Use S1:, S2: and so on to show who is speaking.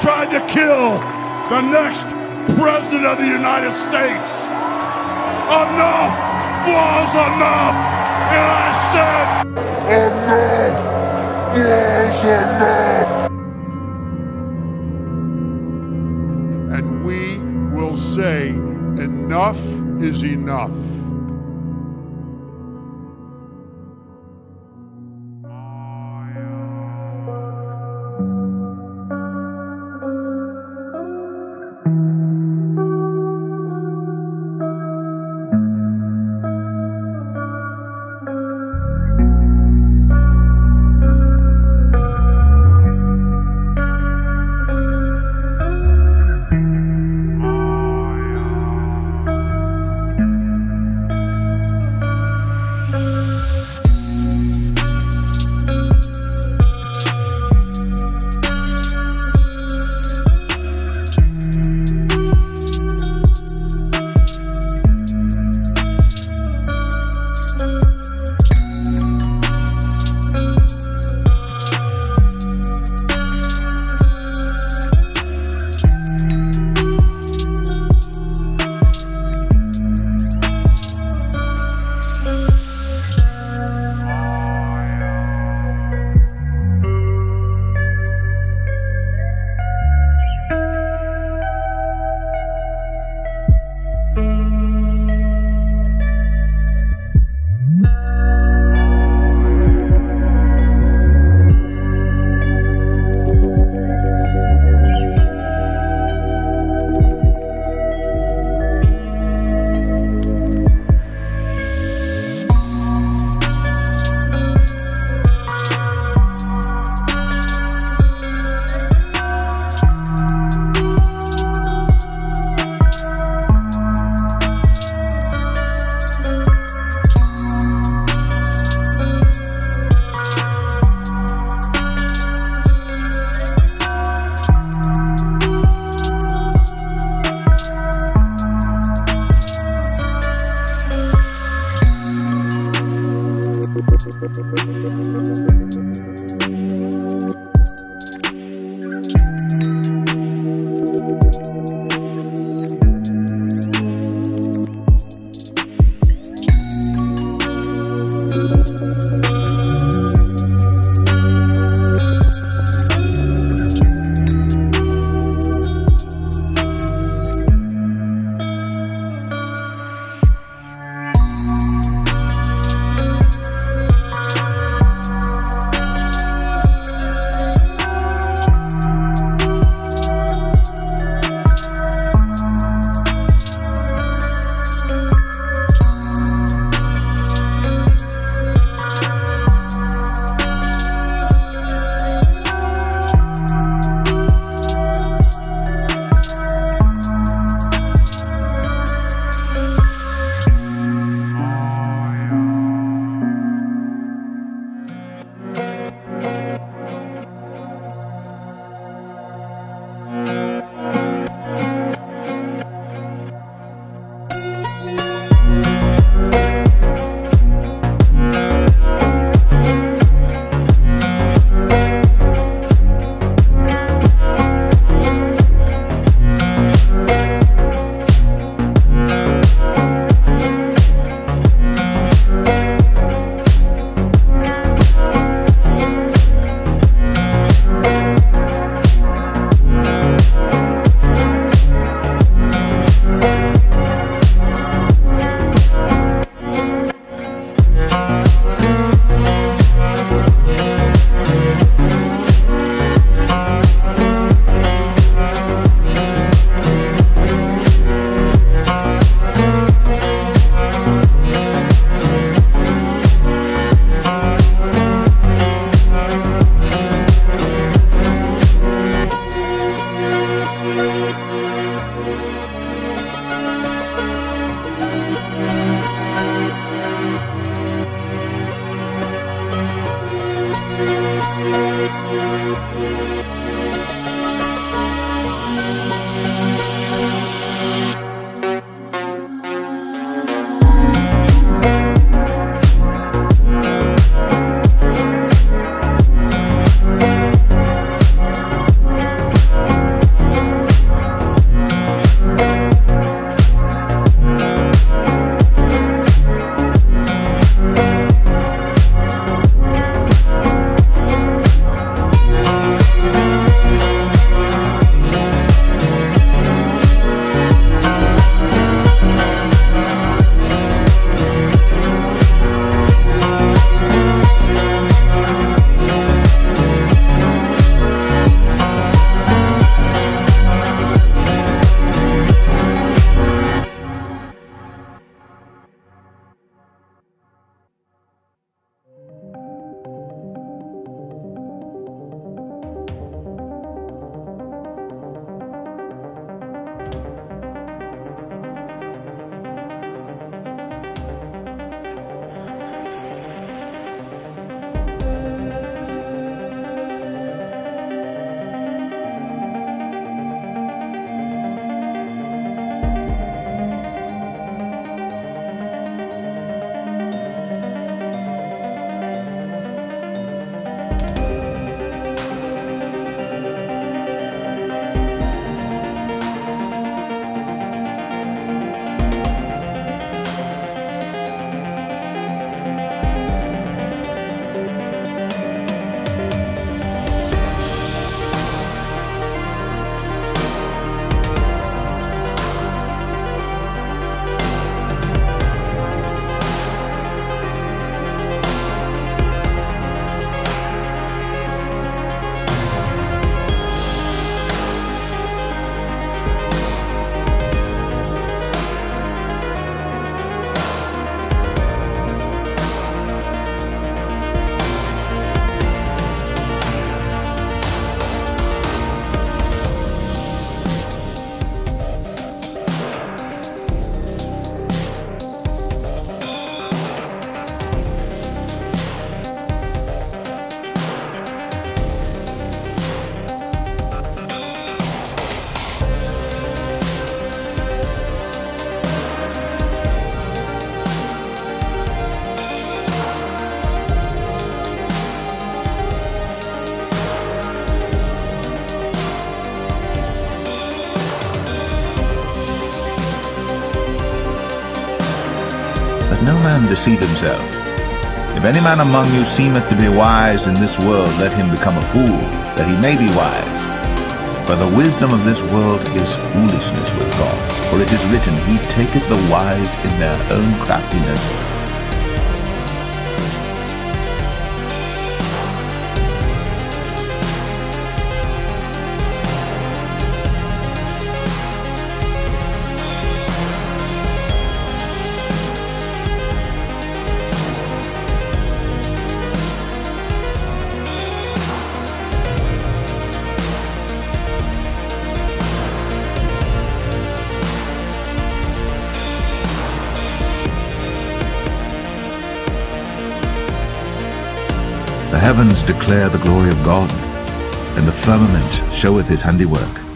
S1: tried to kill the next president of the United States. Enough was enough. And I said, enough was enough.
S2: And we will say, enough is enough.
S3: Deceive himself. If any man among you seemeth to be wise in this world, let him become a fool, that he may be wise. For the wisdom of this world is foolishness with God. For it is written, He taketh the wise in their own craftiness. Heavens declare the glory of God, and the firmament showeth his handiwork.